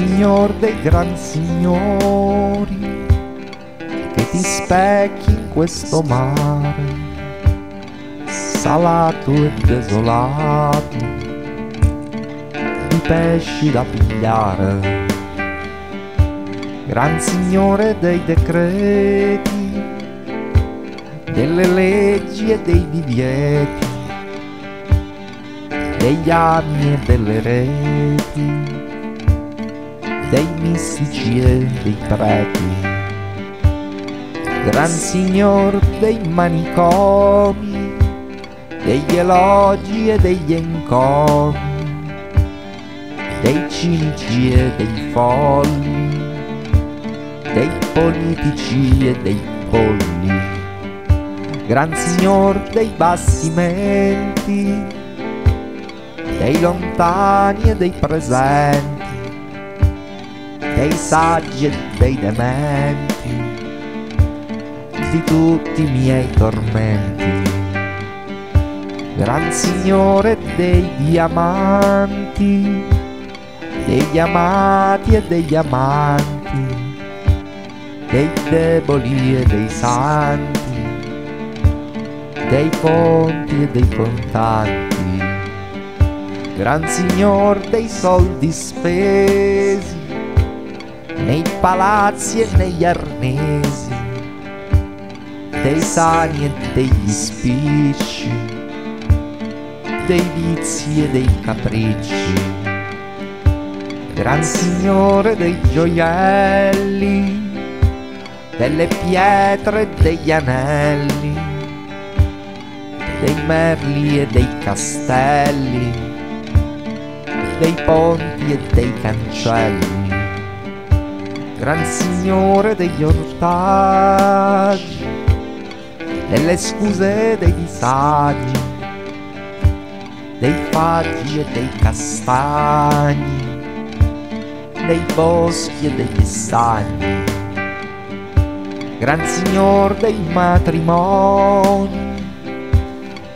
signor dei gran signori che ti specchi in questo mare salato e desolato di pesci da pigliare. Gran signore dei decreti delle leggi e dei divieti degli anni e delle reti dei mistici e dei preti, gran signor dei manicomi, degli elogi e degli encomi, dei cinici e dei folli, dei politici e dei polli, gran signor dei bastimenti, dei lontani e dei presenti dei saggi e dei dementi, di tutti i miei tormenti. Gran Signore dei diamanti, degli amati e degli amanti, dei deboli e dei santi, dei conti e dei contanti. Gran Signor dei soldi spesi, nei palazzi e negli arnesi, dei sani e degli spicci, dei vizi e dei capricci, gran signore dei gioielli, delle pietre e degli anelli, dei merli e dei castelli, dei ponti e dei cancelli gran signore degli ortaggi, delle scuse dei disagi, dei faggi e dei castagni, dei boschi e degli stagni, gran signor dei matrimoni,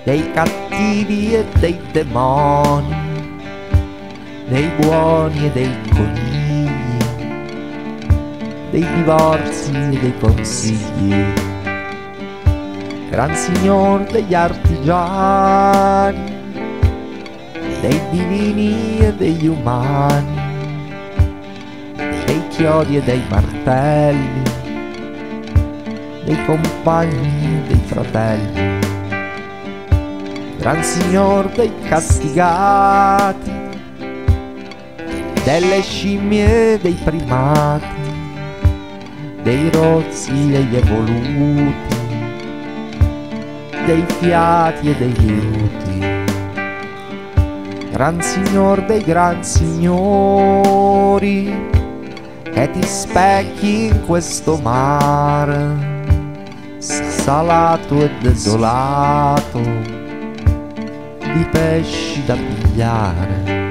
dei cattivi e dei demoni, dei buoni e dei conigli dei divorzi e dei consigli. Gran signor degli artigiani, dei divini e degli umani, dei chiodi e dei martelli, dei compagni e dei fratelli. Gran signor dei castigati, delle scimmie e dei primati, dei rozzi e gli evoluti, dei fiati e dei liuti, gran signor dei gran signori, che ti specchi in questo mare, salato e desolato, di pesci da pigliare